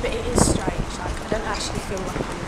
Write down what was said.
but it is strange. Like I don't actually feel like I'm.